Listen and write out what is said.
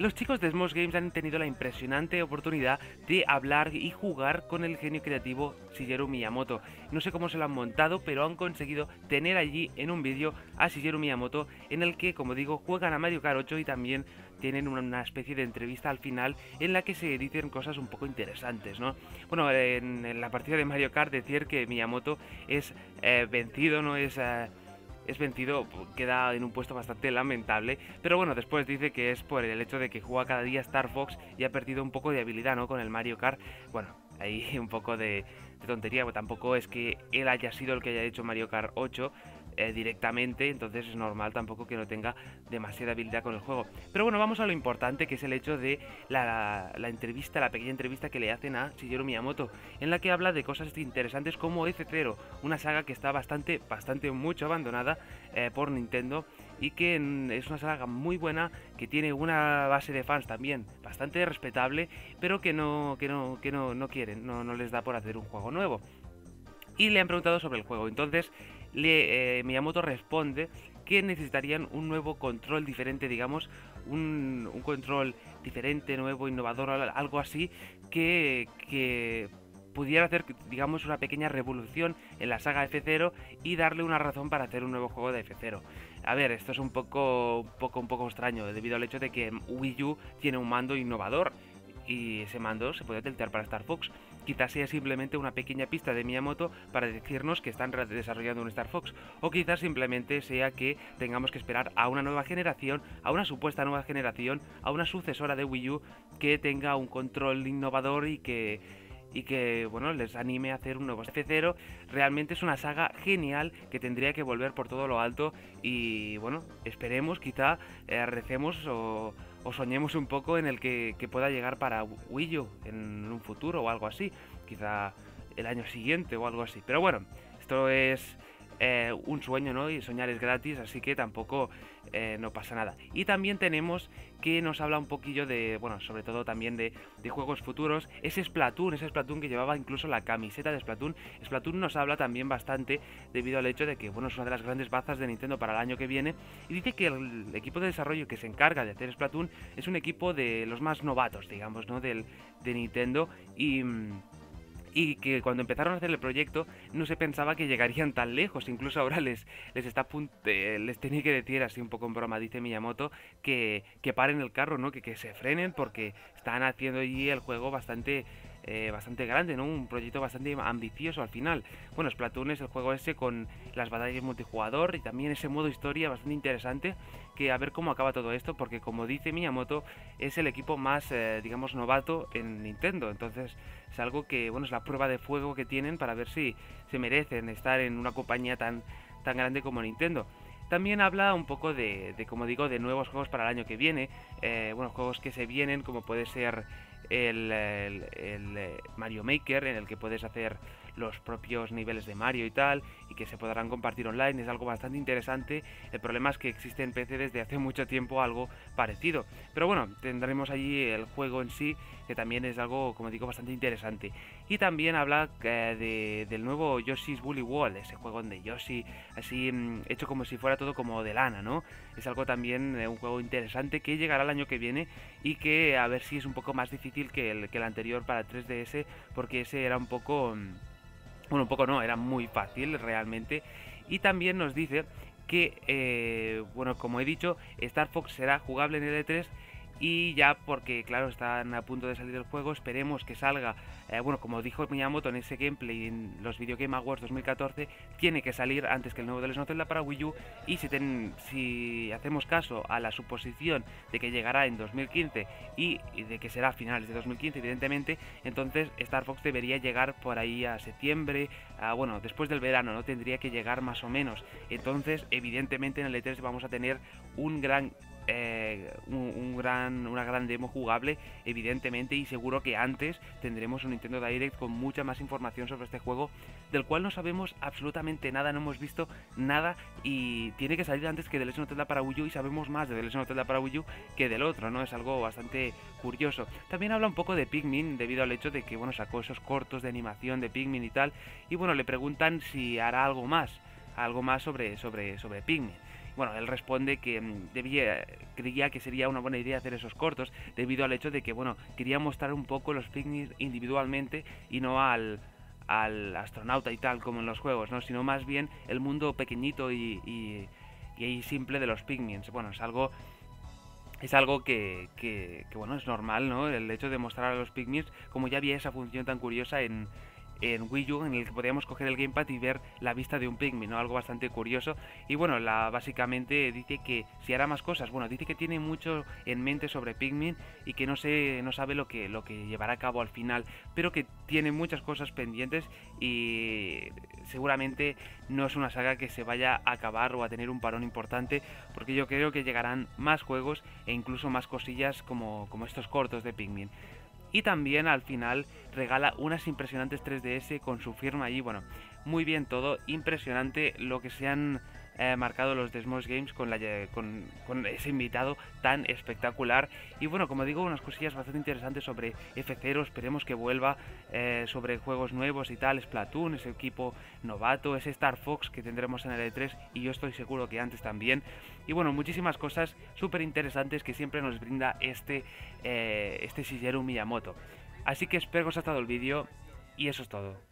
Los chicos de Smosh Games han tenido la impresionante oportunidad de hablar y jugar con el genio creativo Shigeru Miyamoto. No sé cómo se lo han montado, pero han conseguido tener allí en un vídeo a Shigeru Miyamoto en el que, como digo, juegan a Mario Kart 8 y también tienen una especie de entrevista al final en la que se dicen cosas un poco interesantes, ¿no? Bueno, en, la partida de Mario Kart decir que Miyamoto es eh, vencido, no es... Eh, es vencido, queda en un puesto bastante lamentable. Pero bueno, después dice que es por el hecho de que juega cada día Star Fox y ha perdido un poco de habilidad, ¿no? Con el Mario Kart. Bueno, ahí un poco de, de tontería, tampoco es que él haya sido el que haya hecho Mario Kart 8, eh, directamente, entonces es normal tampoco que no tenga demasiada habilidad con el juego. Pero bueno, vamos a lo importante que es el hecho de la, entrevista, la pequeña entrevista que le hacen a Shigeru Miyamoto, en la que habla de cosas interesantes como F0, una saga que está bastante, bastante mucho abandonada eh, por Nintendo y que es una saga muy buena, que tiene una base de fans también bastante respetable, pero que no, que no, que no, no quieren, no, no les da por hacer un juego nuevo. Y le han preguntado sobre el juego. Entonces, eh, Miyamoto responde que necesitarían un nuevo control diferente, digamos, un, control diferente, nuevo, innovador, algo así, que, que pudiera hacer, digamos, una pequeña revolución en la saga F0 y darle una razón para hacer un nuevo juego de F0. A ver, esto es un poco, un poco, un poco extraño debido al hecho de que Wii U tiene un mando innovador y ese mando se puede tiltear para Star Fox. Quizás sea simplemente una pequeña pista de Miyamoto para decirnos que están desarrollando un Star Fox, o quizás simplemente sea que tengamos que esperar a una nueva generación, a una supuesta nueva generación, a una sucesora de Wii U que tenga un control innovador y que y que bueno les anime a hacer un nuevo F0 realmente es una saga genial que tendría que volver por todo lo alto y bueno esperemos quizá eh, recemos o o soñemos un poco en el que, pueda llegar para Wii en un futuro o algo así, quizá el año siguiente o algo así. Pero bueno, esto es eh, un sueño, ¿no? Y soñar es gratis, así que tampoco eh, no pasa nada. Y también tenemos que nos habla un poquillo de, bueno, sobre todo también de, juegos futuros. Ese Splatoon, ese Splatoon que llevaba incluso la camiseta de Splatoon. Splatoon nos habla también bastante debido al hecho de que, bueno, es una de las grandes bazas de Nintendo para el año que viene. Y dice que el equipo de desarrollo que se encarga de hacer Splatoon es un equipo de los más novatos, digamos, ¿no? Del, de Nintendo. Y mm, y que cuando empezaron a hacer el proyecto no se pensaba que llegarían tan lejos. Incluso ahora les, les está eh, les tenía que decir así un poco en broma, dice Miyamoto, que, que paren el carro, ¿no? Que, que se frenen porque están haciendo allí el juego bastante eh, bastante grande, ¿no? Un proyecto bastante ambicioso al final. Bueno, Splatoon es el juego ese con las batallas multijugador y también ese modo historia bastante interesante que a ver cómo acaba todo esto porque como dice Miyamoto es el equipo más, eh, digamos, novato en Nintendo. Entonces es algo que, bueno, es la prueba de fuego que tienen para ver si se merecen estar en una compañía tan, tan grande como Nintendo. También habla un poco de, como digo, de nuevos juegos para el año que viene. Eh, bueno, juegos que se vienen, como puede ser el, eh, Mario Maker, en el que puedes hacer los propios niveles de Mario y tal, y que se podrán compartir online, es algo bastante interesante. El problema es que existe en PC desde hace mucho tiempo algo parecido. Pero bueno, tendremos allí el juego en sí, que también es algo, como digo, bastante interesante. Y también habla eh, del nuevo Yoshi's Bully Wall, ese juego de Yoshi, así mm, hecho como si fuera todo como de lana, ¿no? Es algo también, eh, un juego interesante que llegará el año que viene y que a ver si es un poco más difícil que el, que el anterior para 3DS, porque ese era un poco... Bueno, un poco no, era muy fácil realmente. Y también nos dice que, eh, bueno, como he dicho, Star Fox será jugable en el E3 y ya porque claro están a punto de salir del juego esperemos que salga eh, bueno como dijo Miyamoto en ese gameplay en los Video Game Awards 2014 tiene que salir antes que el nuevo de of Zelda para Wii U y si, si hacemos caso a la suposición de que llegará en 2015 y, de que será a finales de 2015 evidentemente entonces Star Fox debería llegar por ahí a septiembre a, bueno después del verano no tendría que llegar más o menos. Entonces evidentemente en el E3 vamos a tener un gran eh, un, gran, una gran demo jugable, evidentemente, y seguro que antes tendremos un Nintendo Direct con mucha más información sobre este juego, del cual no sabemos absolutamente nada, no hemos visto nada, y tiene que salir antes que The Legend of Zelda para Wii U, y sabemos más de The Legend of Zelda para Wii U que del otro, ¿no? Es algo bastante curioso. También habla un poco de Pikmin, debido al hecho de que, bueno, sacó esos cortos de animación de Pikmin y tal, y bueno, le preguntan si hará algo más, algo más sobre, sobre, sobre Pikmin bueno, él responde que mm, debía, creía que sería una buena idea hacer esos cortos debido al hecho de que, bueno, quería mostrar un poco los Pikmin individualmente y no al, al astronauta y tal como en los juegos, ¿no? Sino más bien el mundo pequeñito y, y, simple de los Pikmins. Bueno, es algo es algo que, que, bueno, es normal, ¿no? El hecho de mostrar a los Pikmins, como ya había esa función tan curiosa en, en Wii U en el que podíamos coger el gamepad y ver la vista de un Pikmin, ¿no? Algo bastante curioso. Y bueno, la, básicamente dice que si hará más cosas, bueno, dice que tiene mucho en mente sobre Pikmin y que no sé, no sabe lo que, lo que llevará a cabo al final, pero que tiene muchas cosas pendientes y seguramente no es una saga que se vaya a acabar o a tener un parón importante, porque yo creo que llegarán más juegos e incluso más cosillas como, como estos cortos de Pikmin y también al final regala unas impresionantes 3DS con su firma allí, bueno, muy bien todo, impresionante lo que se han marcado los Desmos Games con, la, con, con, ese invitado tan espectacular. Y bueno, como digo, unas cosillas bastante interesantes sobre F0, esperemos que vuelva, eh, sobre juegos nuevos y tal, Splatoon, ese equipo novato, ese Star Fox que tendremos en el E3 y yo estoy seguro que antes también. Y bueno, muchísimas cosas súper interesantes que siempre nos brinda este, eh, este Shigeru Miyamoto. Así que espero que os haya gustado el vídeo y eso es todo.